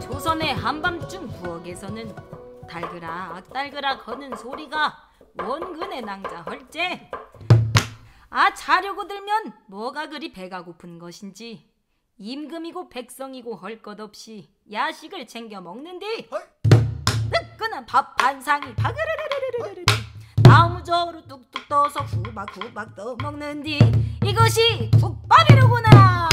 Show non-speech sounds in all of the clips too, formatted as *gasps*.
조선의 한밤중 부엌에서는 달그락 악달그락 거는 소리가 원근의 낭자 헐째 아 자려고 들면 뭐가 그리 배가 고픈 것인지 임금이고 백성이고 할것 없이 야식을 챙겨 먹는디? 뜨끈한 밥한 상이 바그르르르르르르. 나무저로 뚝뚝 떠서 후박후박 떠 먹는디? 이것이 국밥이로구나!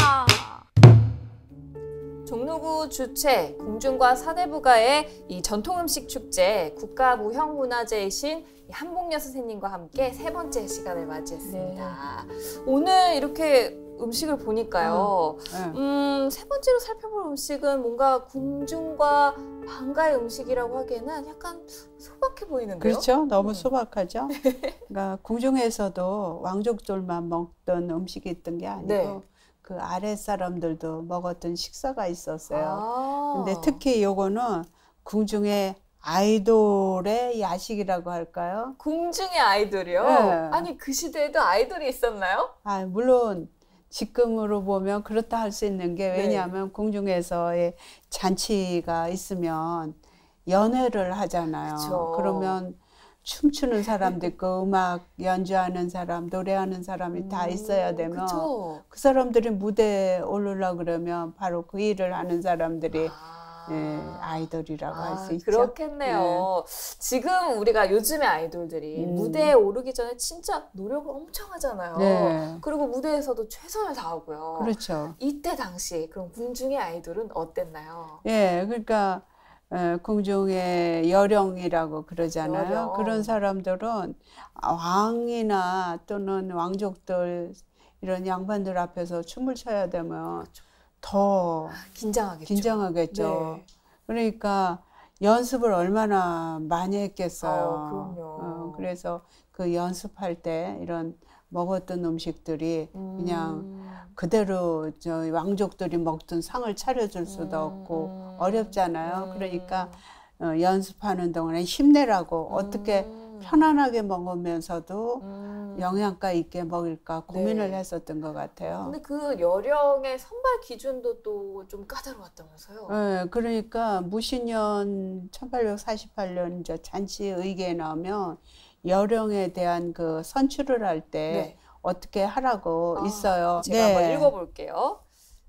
종로구 주최 공중과 사대부가의 이 전통 음식 축제 국가무형문화재이신 이 한복녀 선생님과 함께 세 번째 시간을 맞이했습니다. 오늘 이렇게 음식을 보니까요. 네. 음, 세 번째로 살펴볼 음식은 뭔가 궁중과 방가의 음식이라고 하기에는 약간 소박해 보이는데요. 그렇죠. 너무 음. 소박하죠. *laughs* 그러니까 궁중에서도 왕족들만 먹던 음식이 있던 게 아니고 네. 그 아래 사람들도 먹었던 식사가 있었어요. 아. 근데 특히 요거는 궁중의 아이돌의 야식이라고 할까요? 궁중의 아이돌이요? 네. 아니 그 시대에도 아이돌이 있었나요? 아, 물론 지금으로 보면 그렇다 할 수 있는 게 네. 왜냐하면 궁중에서의 잔치가 있으면 연회를 하잖아요. 그쵸. 그러면 춤추는 사람도 있고 음악 연주하는 사람, 노래하는 사람이 다 있어야 되면 음, 그쵸? 그 사람들이 무대에 오르려 그러면 바로 그 일을 하는 사람들이 아. 예, 아이돌이라고 할 아, 수 있죠. 그렇겠네요. 지금 우리가 요즘의 아이돌들이 음. 무대에 오르기 전에 진짜 노력을 엄청 하잖아요. 네. 그리고 무대에서도 최선을 다하고요. 그렇죠. 이때 당시 그럼 궁중의 아이돌은 어땠나요? 예, 그러니까 에, 궁중의 여령이라고 그러잖아요. 여령. 그런 사람들은 왕이나 또는 왕족들 이런 양반들 앞에서 춤을 춰야 되면 더 긴장하겠죠. 긴장하겠죠. 네. 그러니까 연습을 얼마나 많이 했겠어요. 아. 어, 그래서 그 연습할 때 이런 먹었던 음식들이 그냥 음. 그대로 저 왕족들이 먹던 상을 차려줄 수도 없고 음. 어렵잖아요. 음. 그러니까 어, 연습하는 동안에 힘내라고 어떻게 음. 편안하게 먹으면서도 음. 영양가 있게 먹을까 고민을 네. 했었던 것 같아요. 근데 그 여령의 선발 기준도 또 좀 까다로웠다면서요? 예, 그러니까 무신년 1848년 저 잔치 의계에 나오면 여령에 대한 그 선출을 할때 네. 어떻게 하라고 아, 있어요. 제가 네. 한번 읽어볼게요.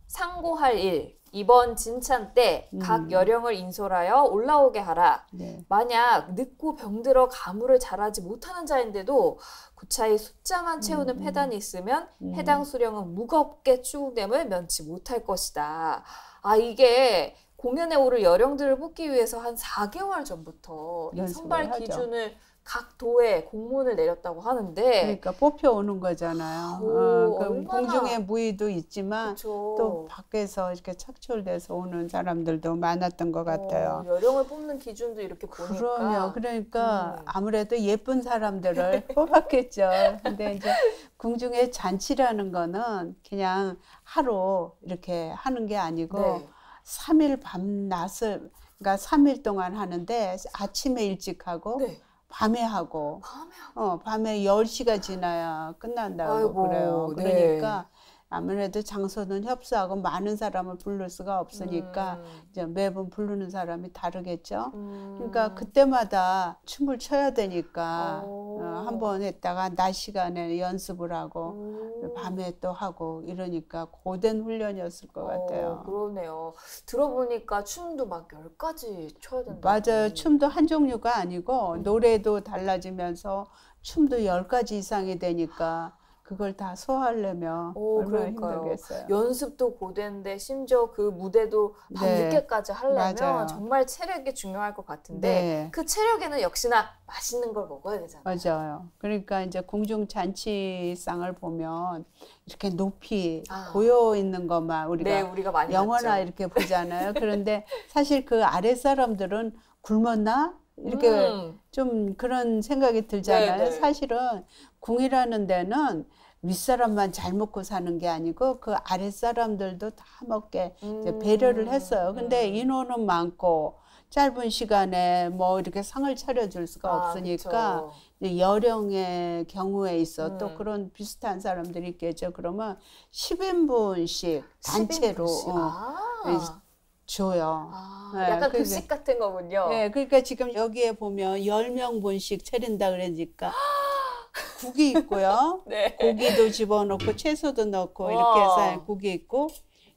상고할 일 이번 진찬 때각 음. 여령을 인솔하여 올라오게 하라. 네. 만약 늦고 병들어 가무를 잘하지 못하는 자인데도 구차히 숫자만 채우는 음. 패단이 있으면 음. 해당 수령은 무겁게 추국됨을 면치 못할 것이다. 아 이게 공연에 오를 여령들을 뽑기 위해서 한 4개월 전부터 선발 하죠. 기준을 각 도에 공문을 내렸다고 하는데 그러니까 뽑혀 오는 거잖아요. 오, 어, 얼마나- 공중의 무의도 있지만 그쵸. 또 밖에서 이렇게 착출돼서 오는 사람들도 많았던 것 같아요. 어, 여령을 뽑는 기준도 이렇게 보니까 그럼요. 그러니까 음. 아무래도 예쁜 사람들을 *laughs* 뽑았겠죠. 근데 이제 궁중의 잔치라는 거는 그냥 하루 이렇게 하는 게 아니고 네. 삼일 밤 낮을 그러니까 삼일 동안 하는데 아침에 일찍 하고 네. 밤에 하고 밤에 어, 밤에 10시가 지나야 끝난다고 아이고, 그래요. 네. 그러니까 아무래도 장소는 협소하고 많은 사람을 부를 수가 없으니까 음. 이제 매번 부르는 사람이 다르겠죠. 음. 그러니까 그때마다 춤을 춰야 되니까 오. 어, 한 번 했다가 낮 시간에 연습을 하고 음. 밤에 또 하고 이러니까 고된 훈련이었을 것 같아요. 어, 그러네요. 들어보니까 춤도 막 열 가지 춰야 된다. 맞아요. 춤도 한 종류가 아니고 음. 노래도 달라지면서 춤도 열 가지 이상이 되니까 그걸 다 소화하려면 오, 얼마나 그러니까요. 힘들겠어요. 연습도 고된데 심지어 그 무대도 네. 밤늦게까지 하려면 맞아요. 정말 체력이 중요할 것 같은데 네. 그 체력에는 역시나 맛있는 걸 먹어야 되잖아요. 맞아요. 그러니까 이제 궁중 잔치상을 보면 이렇게 높이 아. 고여 있는 것만 우리가 네, 우리가 영화나 봤죠. 이렇게 보잖아요. 그런데 사실 그 아래 사람들은 굶었나? 이렇게 음. 좀 그런 생각이 들잖아요. 네, 네. 사실은 궁이라는 데는 윗사람만 잘 먹고 사는 게 아니고 그 아랫사람들도 다 먹게 음. 배려를 했어요. 근데 인원은 많고 짧은 시간에 뭐 이렇게 상을 차려줄 수가 아, 없으니까 여령의 경우에 있어 또 음. 그런 비슷한 사람들이 있겠죠. 그러면 10인분씩 단체로 10인분씩. 어, 아. 줘요. 아, 네, 약간 그게- 급식 같은 거군요. 네, 그러니까 지금 여기에 보면 10명분씩 차린다 그러니까 *gasps* 국이 있고요. 네. 고기도 집어넣고 채소도 넣고 이렇게 해서 국이 있고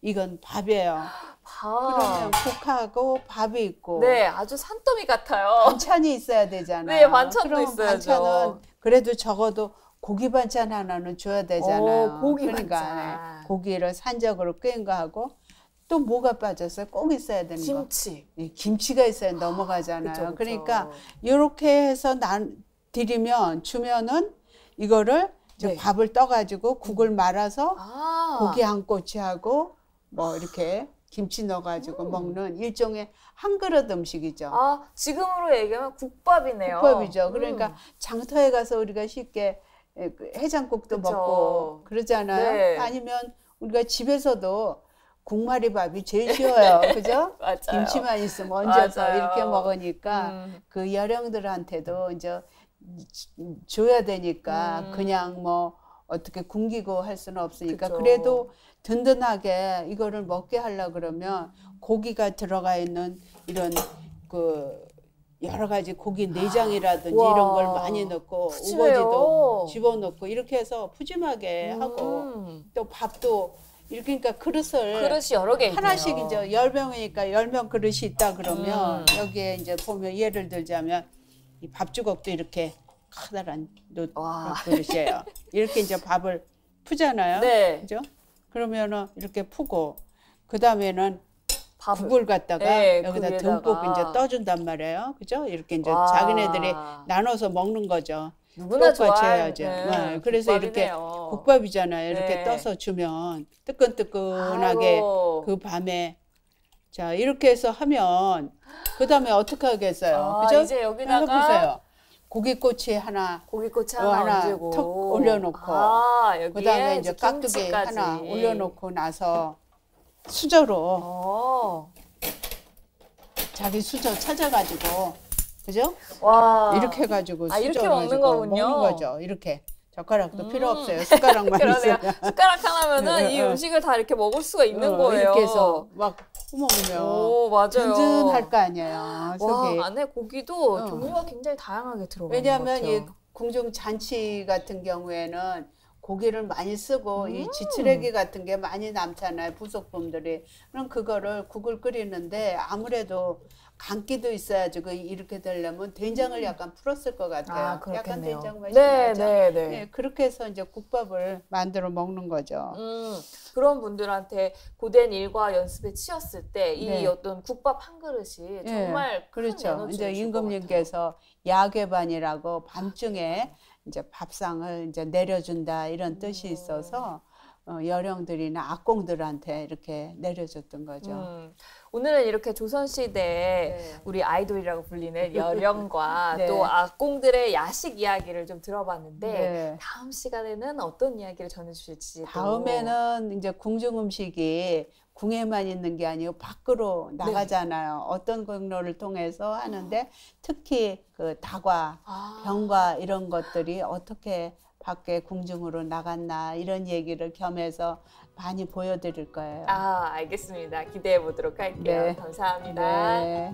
이건 밥이에요. *gasps* 그러면 밥. 국하고 밥이 있고 아. 네, 아주 산더미 같아요. 반찬이 있어야 되잖아요. 네, 반찬도 있어야죠. 반찬은 그래도 적어도 고기 반찬 하나는 줘야 되잖아요. 오, 고기 그러니까 반찬. 고기를 산적으로 끓인 거 하고 또 뭐가 빠졌어요? 꼭 있어야 되는 거. 김치. 이 김치가 있어야 넘어가잖아요. 그쵸, 그쵸. 그러니까 이렇게 해서 난 드리면 주면은 이거를 이제 네. 밥을 떠가지고 국을 말아서 아. 고기 한 꼬치하고 뭐 이렇게 김치 넣어가지고 먹는 일종의 한 그릇 음식이죠. 아, 지금으로 얘기하면 국밥이네요. 국밥이죠. 그러니까 음. 장터에 가서 우리가 쉽게 에, 그 해장국도 그쵸. 먹고 그러잖아요. 네. 아니면 우리가 집에서도 국말이 밥이 제일 쉬워요. *laughs* 그죠? 맞아요. 김치만 있으면 얹어서 맞아요. 이렇게 먹으니까 음. 그 여령들한테도 이제 줘야 되니까 음. 그냥 뭐 어떻게 굶기고 할 수는 없으니까 그쵸. 그래도 든든하게 이거를 먹게 하려 그러면 고기가 들어가 있는 이런 그 여러 가지 고기 내장이라든지 와. 이런 걸 많이 넣고 푸짐해요. 우거지도 집어넣고 이렇게 해서 푸짐하게 하고 음. 또 밥도 이렇게 그러니까 그릇을 그릇이 여러 개 있네요. 하나씩 이제 열 명이니까 열 명 그릇이 있다 그러면 음. 여기에 이제 보면 예를 들자면 이 밥주걱도 이렇게 커다란 노 와. 그릇이에요. 이렇게 이제 밥을 푸잖아요. 네. 그죠? 그러면은 이렇게 푸고 그 다음에는 밥을. 국을 갖다가 네, 여기다. 듬뿍 이제 떠준단 말이에요. 그죠? 이렇게 이제 와. 자기네들이 나눠서 먹는 거죠. 누구나 똑같이 좋아할 해야죠. 네, 네, 그래서 이렇게 국밥이네요. 국밥이잖아요. 이렇게 네. 떠서 주면 뜨끈뜨끈하게 아이고. 그 밤에 자 이렇게 해서 하면 그 다음에 어떻게 하겠어요? 아, 그죠? 이제 여기다가. 고기꼬치 하나, 고기꼬치 어, 하나, 하나 얹고 턱 올려놓고 아, 여기에 그 다음에 이제 깍두기. 하나 올려놓고 나서 수저로 어. 자기 수저 찾아가지고 그죠? 와. 이렇게 해가지고 아, 이렇게 먹는 거군요. 먹는 거죠. 이렇게 젓가락도 필요 음. 없어요. 숟가락만 *laughs* 그러네요. 있으면 숟가락 하나면은 네, 이 네. 음식을 다 이렇게 먹을 수가 있는 어, 거예요. 이렇게 해서 막 먹으면 오, 맞아요. 든든할 거 아니에요. 속이. 와, 안에 고기도 어. 종류가 굉장히 다양하게 들어가는 왜냐하면. 이 궁중 잔치 같은 경우에는 고기를 많이 쓰고 음. 이 지쓰레기 같은 게 많이 남잖아요 부속품들이 그럼 그거를 국을 끓이는데 아무래도 간기도 있어야지 그 이렇게 되려면 된장을 약간 풀었을 것 같아요 아, 약간 그렇겠네요. 된장 맛이 네, 나죠 네, 네. 예, 그렇게 해서 이제 국밥을 만들어 먹는 거죠 음, 그런 분들한테 고된 일과 연습에 치였을 때이 네. 어떤 국밥 한 그릇이 정말 큰 그렇죠 이제. 임금님께서 야괴반이라고 밤중에 이제 밥상을 이제 내려준다 이런 뜻이 음. 있어서 어, 여령들이나 악공들한테 이렇게 내려줬던 거죠. 음, 오늘은 이렇게 조선시대에 네. 우리 아이돌이라고 불리는 *laughs* 여령과 네. 또 악공들의 야식 이야기를 좀 들어봤는데 네. 다음 시간에는 어떤 이야기를 전해주실지 또. 다음에는 이제 궁중 음식이 궁에만 있는 게 아니고 밖으로 네. 나가잖아요. 어떤 경로를 통해서 하는데 특히 그 다과, 아, 병과 이런 것들이 어떻게 밖에 궁중으로 나갔나 이런 얘기를 겸해서 많이 보여드릴 거예요. 아 알겠습니다. 기대해 보도록 할게요. 네. 감사합니다. 네.